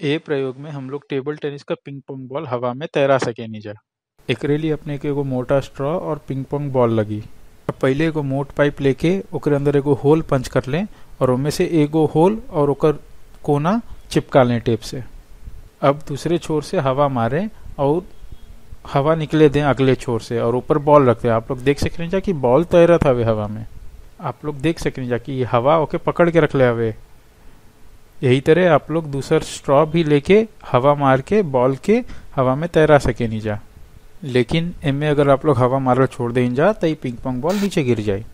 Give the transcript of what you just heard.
ए प्रयोग में हम लोग टेबल टेनिस का पिंग पोंग बॉल हवा में तैरा सके नीचे एकरे लिए अपने के एगो मोटा स्ट्रॉ और पिंग पोंग बॉल लगी। अब पहले एगो मोट पाइप लेके ओकरे अंदर एगो होल पंच कर लें और उनमें से एगो होल और ओकर कोना चिपका लें टेप से। अब दूसरे छोर से हवा मारें और हवा निकले दें अगले छोर से और ऊपर बॉल रखते हैं आप लोग देख सकें जा कि बॉल तैरत हवे हवा में। आप लोग देख सकें जा कि हवा ओके पकड़ के रख ले हवे। यही तरह आप लोग दूसर स्ट्रॉ भी लेके, हवा मार के बॉल के, हवा में तैरा सके नहीं जा लेकिन इनमें अगर आप लोग हवा मार छोड़ दें जा तो ये पिंग पोंग बॉल नीचे गिर जाए।